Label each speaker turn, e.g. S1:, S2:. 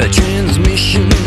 S1: a transmission